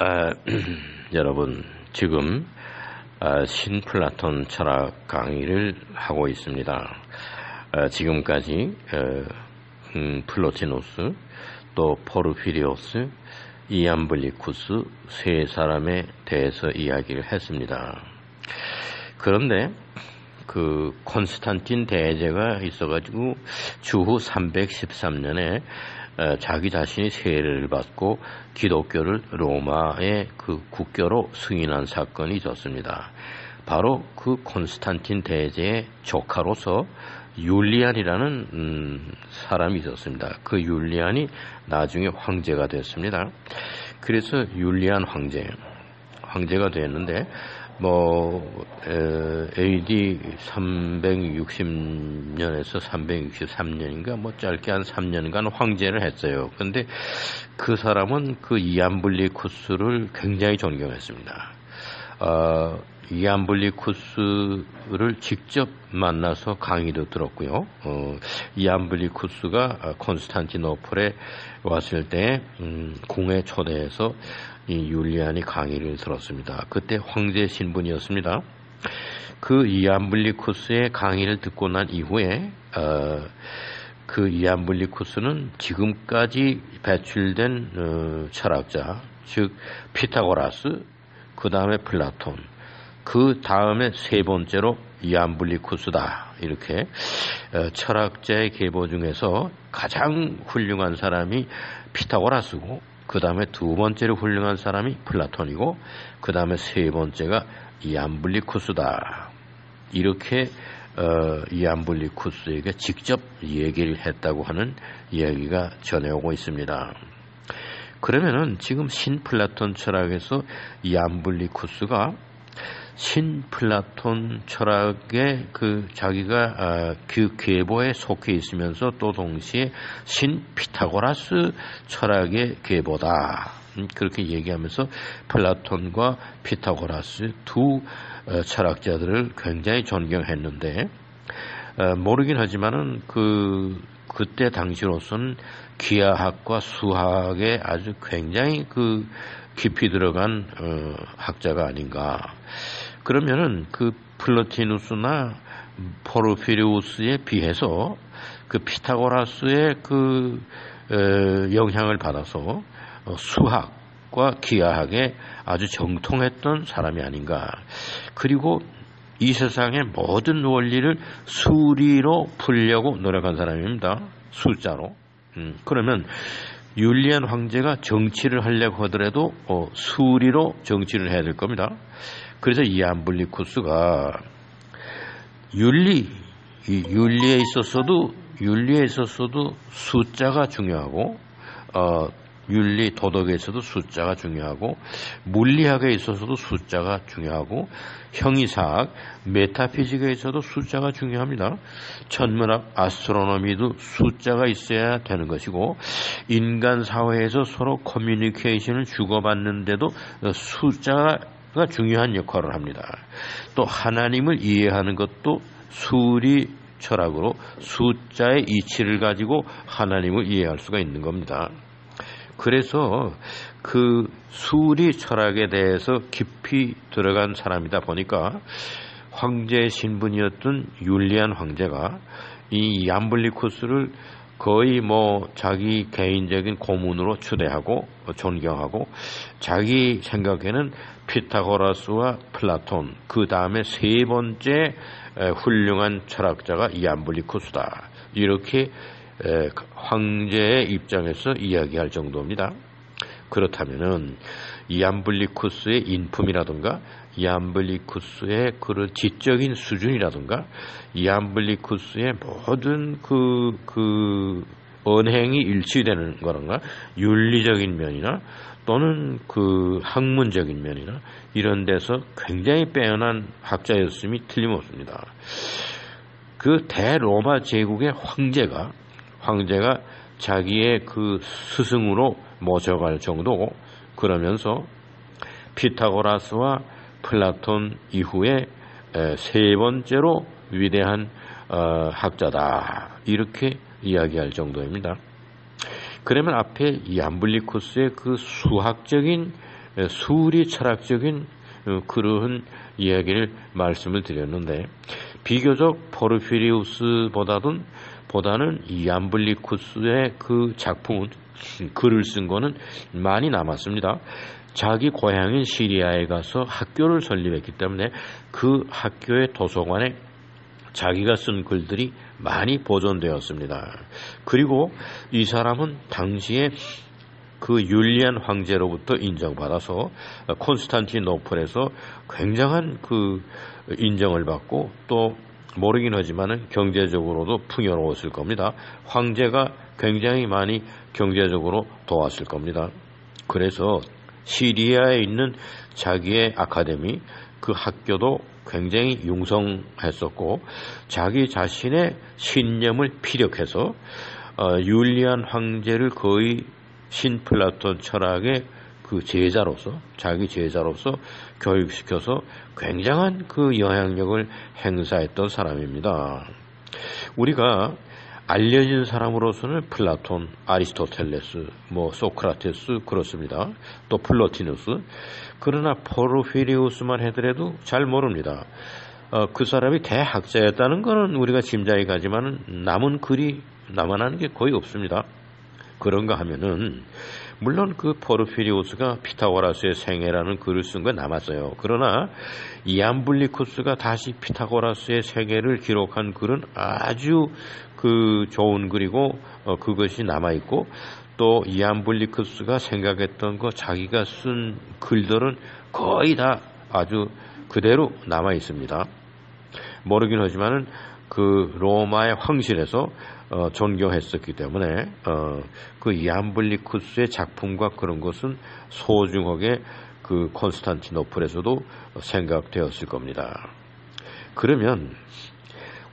아, 여러분 지금 아, 신플라톤 철학 강의를 하고 있습니다. 아, 지금까지 어, 음, 플로티노스 또 포르피리오스 이암블리쿠스 세 사람에 대해서 이야기를 했습니다. 그런데 그 콘스탄틴 대제가 있어가지고 주후 313년에 어, 자기 자신이 세례를 받고 기독교를 로마의 그 국교로 승인한 사건이 있었습니다. 바로 그 콘스탄틴 대제의 조카로서 율리안이라는 음, 사람이 있었습니다. 그 율리안이 나중에 황제가 됐습니다. 그래서 율리안 황제, 황제가 됐는데 뭐 AD 360년에서 363년인가 뭐 짧게 한 3년간 황제를 했어요. 근데 그 사람은 그 이안블리쿠스를 굉장히 존경했습니다. 어, 이안블리쿠스를 직접 만나서 강의도 들었고요. 어, 이안블리쿠스가 콘스탄티노플에 왔을 때 음, 궁에 초대해서 이 율리안이 강의를 들었습니다. 그때 황제 신분이었습니다. 그 이안블리쿠스의 강의를 듣고 난 이후에 어, 그 이암블리쿠스는 지금까지 배출된 어, 철학자, 즉 피타고라스, 그 다음에 플라톤, 그 다음에 세 번째로 이암블리쿠스다. 이렇게 어, 철학자의 계보 중에서 가장 훌륭한 사람이 피타고라스고 그 다음에 두 번째로 훌륭한 사람이 플라톤이고 그 다음에 세 번째가 이안블리쿠스다. 이렇게 어, 이안블리쿠스에게 직접 얘기를 했다고 하는 이야기가 전해오고 있습니다. 그러면은 지금 신플라톤 철학에서 이안블리쿠스가 신플라톤 철학의 그 자기가 아, 그 계보에 속해 있으면서 또 동시에 신피타고라스 철학의 계보다 음, 그렇게 얘기하면서 플라톤과 피타고라스 두 어, 철학자들을 굉장히 존경했는데 어, 모르긴 하지만은 그 그때 당시로서는 기하학과 수학에 아주 굉장히 그 깊이 들어간 어, 학자가 아닌가. 그러면은 그 플로티누스나 포르피리우스에 비해서 그 피타고라스의 그 에, 영향을 받아서 어, 수학과 기하학에 아주 정통했던 사람이 아닌가. 그리고 이 세상의 모든 원리를 수리로 풀려고 노력한 사람입니다. 숫자로. 음, 그러면 율리안 황제가 정치를 하려고 하더라도 어, 수리로 정치를 해야 될 겁니다. 그래서 이안블리쿠스가 윤리, 윤리에 있어서도 윤리에 있어서도 숫자가 중요하고 어, 윤리 도덕에서도 숫자가 중요하고 물리학에 있어서도 숫자가 중요하고 형이사학 메타피직에 있어도 숫자가 중요합니다. 천문학 아스트로노미도 숫자가 있어야 되는 것이고 인간 사회에서 서로 커뮤니케이션을 주고받는데도 숫자가 중요한 역할을 합니다. 또 하나님을 이해하는 것도 수리 철학으로 숫자의 이치를 가지고 하나님을 이해할 수가 있는 겁니다. 그래서 그 수리 철학에 대해서 깊이 들어간 사람이다 보니까 황제 신분이었던 율리안 황제가 이 얌블리쿠스를 거의 뭐 자기 개인적인 고문으로 추대하고 존경하고 자기 생각에는 피타고라스와 플라톤 그 다음에 세 번째 훌륭한 철학자가 이암블리쿠스다 이렇게 황제의 입장에서 이야기할 정도입니다. 그렇다면은 이암블리쿠스의 인품이라든가 이암블리쿠스의 그런 지적인 수준이라든가 이암블리쿠스의 모든 그, 그, 언행이 일치되는 거란가 윤리적인 면이나 또는 그 학문적인 면이나 이런 데서 굉장히 빼어난 학자였음이 틀림없습니다. 그 대로마 제국의 황제가 황제가 자기의 그 스승으로 모셔갈 정도고 그러면서 피타고라스와 플라톤 이후에 세 번째로 위대한 어, 학자다 이렇게 이야기할 정도입니다. 그러면 앞에 이 암블리쿠스의 그 수학적인 수리 철학적인 어, 그러한 이야기를 말씀을 드렸는데 비교적 포르피리우스보다는 보다는 이암블리쿠스의 그 작품은 글을 쓴 거는 많이 남았습니다. 자기 고향인 시리아에 가서 학교를 설립했기 때문에 그 학교의 도서관에 자기가 쓴 글들이 많이 보존되었습니다. 그리고 이 사람은 당시에 그 율리안 황제로부터 인정받아서 콘스탄티노플에서 굉장한 그 인정을 받고 또 모르긴 하지만은 경제적으로도 풍요로웠을 겁니다. 황제가 굉장히 많이 경제적으로 도왔을 겁니다. 그래서 시리아에 있는 자기의 아카데미 그 학교도 굉장히 융성했었고 자기 자신의 신념을 피력해서 어, 율리안 황제를 거의 신플라톤 철학의 그 제자로서 자기 제자로서 교육시켜서 굉장한 그 영향력을 행사했던 사람입니다. 우리가 알려진 사람으로서는 플라톤, 아리스토텔레스, 뭐 소크라테스 그렇습니다. 또 플로티누스. 그러나 포르피리우스만 하더라도 잘 모릅니다. 어, 그 사람이 대학자였다는 것은 우리가 짐작이 가지만 남은 글이 남아나는 게 거의 없습니다. 그런가 하면은 물론 그 포르피리우스가 피타고라스의 생애라는 글을 쓴 건 남았어요. 그러나 이암블리쿠스가 다시 피타고라스의 생애를 기록한 글은 아주 그 좋은 글이고 어, 그것이 남아 있고 또 이암블리쿠스가 생각했던 거 자기가 쓴 글들은 거의 다 아주 그대로 남아 있습니다. 모르긴 하지만은 그 로마의 황실에서 어, 존경했었기 때문에 어, 그 이암블리쿠스의 작품과 그런 것은 소중하게 그 콘스탄티노플에서도 생각되었을 겁니다. 그러면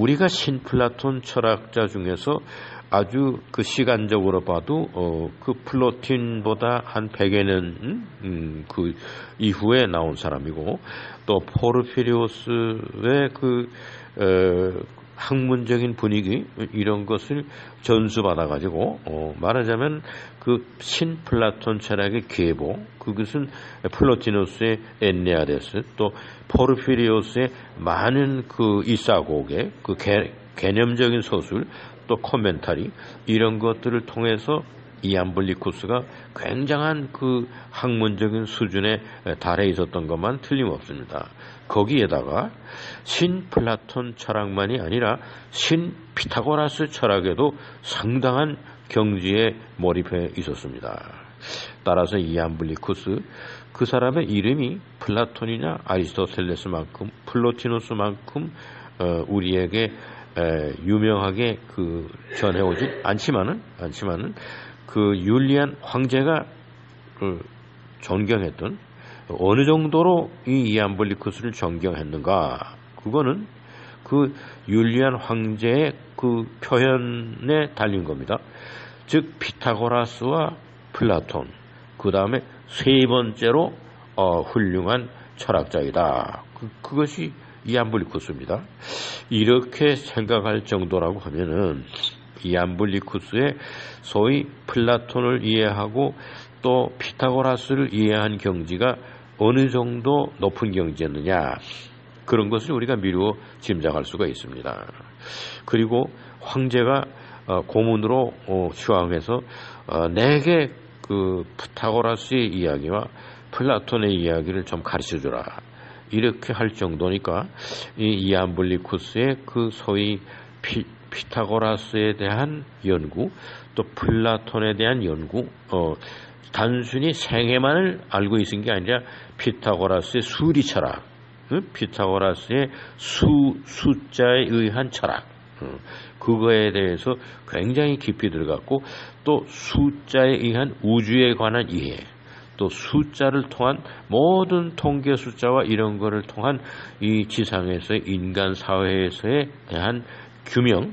우리가 신플라톤 철학자 중에서 아주 그 시간적으로 봐도 어, 그 플로틴보다 한 100여 년 음, 그 이후에 나온 사람이고 또 포르피리오스의 그 어, 학문적인 분위기 이런 것을 전수받아 가지고 어, 말하자면 그 신플라톤 철학의 계보 그것은 플로티노스의 엔네아데스 또 포르피리오스의 많은 그 이사고게의 그 개, 개념적인 서술 또 commentary 이런 것들을 통해서 이암블리쿠스가 굉장한 그 학문적인 수준에 달해 있었던 것만 틀림없습니다. 거기에다가 신 플라톤 철학만이 아니라 신 피타고라스 철학에도 상당한 경지에 몰입해 있었습니다. 따라서 이암블리쿠스 그 사람의 이름이 플라톤이냐 아리스토텔레스만큼 플로티노스만큼 어, 우리에게 에, 유명하게 그 전해오지 않지만은 않지만은 그 율리안 황제가 그 존경했던 어느 정도로 이 이암블리쿠스를 존경했는가 그거는 그 율리안 황제의 그 표현에 달린 겁니다. 즉 피타고라스와 플라톤 그 다음에 세 번째로 어, 훌륭한 철학자이다. 그, 그것이 이암블리쿠스입니다. 이렇게 생각할 정도라고 하면은 이암블리쿠스의 소위 플라톤을 이해하고 또 피타고라스를 이해한 경지가 어느 정도 높은 경지였느냐 그런 것을 우리가 미루어 짐작할 수가 있습니다. 그리고 황제가 어, 고문으로 휴황해서 어, 내게 그 피타고라스의 이야기와 플라톤의 이야기를 좀 가르쳐 주라. 이렇게 할 정도니까 이 이암블리쿠스의 그 소위 피, 피타고라스에 대한 연구 또 플라톤에 대한 연구 어, 단순히 생애만을 알고 있은 게 아니라 피타고라스의 수리 철학 피타고라스의 수, 숫자에 의한 철학 그거에 대해서 굉장히 깊이 들어갔고 또 숫자에 의한 우주에 관한 이해 또 숫자를 통한 모든 통계 숫자와 이런 거를 통한 이 지상에서의 인간 사회에서에 대한 규명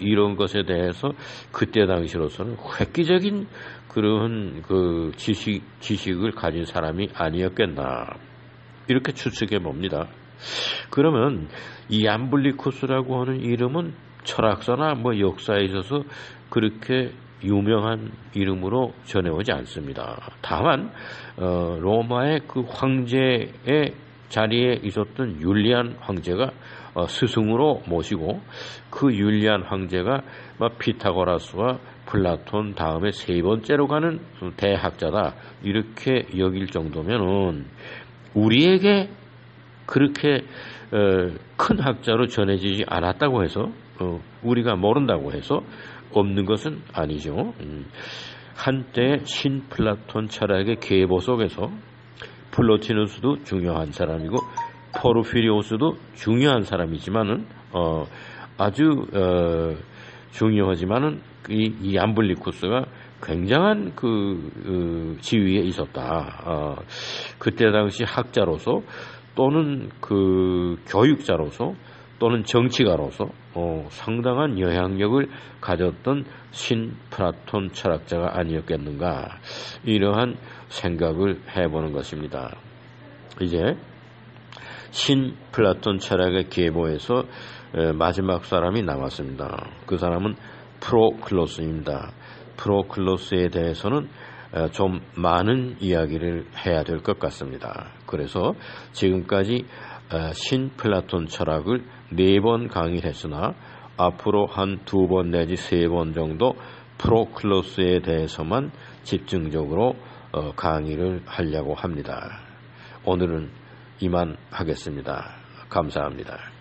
이런 것에 대해서 그때 당시로서는 획기적인 그런 그 지식 지식을 가진 사람이 아니었겠나 이렇게 추측해 봅니다. 그러면 이암블리쿠스라고 하는 이름은 철학사나 뭐 역사에 있어서 그렇게 유명한 이름으로 전해오지 않습니다. 다만 어, 로마의 그 황제의 자리에 있었던 율리안 황제가 어, 스승으로 모시고 그 율리안 황제가 피타고라스와 플라톤 다음에 세 번째로 가는 대학자다 이렇게 여길 정도면은 우리에게 그렇게 어, 큰 학자로 전해지지 않았다고 해서 어, 우리가 모른다고 해서 없는 것은 아니죠. 음, 한때 신플라톤 철학의 계보 속에서 플로티누스도 중요한 사람이고 포르피리오스도 중요한 사람이지만은 어, 아주 어, 중요하지만은 이, 이암블리쿠스가 굉장한 그, 그 지위에 있었다. 어, 그때 당시 학자로서 또는 그 교육자로서 또는 정치가로서 어, 상당한 영향력을 가졌던 신 플라톤 철학자가 아니었겠는가 이러한 생각을 해보는 것입니다. 이제 신 플라톤 철학의 계보에서 마지막 사람이 남았습니다. 그 사람은 프로클로스입니다. 프로클로스에 대해서는 좀 많은 이야기를 해야 될 것 같습니다. 그래서 지금까지 신 플라톤 철학을 네 번 강의를 했으나 앞으로 한 두 번 내지 세 번 정도 프로클로스에 대해서만 집중적으로 어, 강의를 하려고 합니다. 오늘은 이만 하겠습니다. 감사합니다.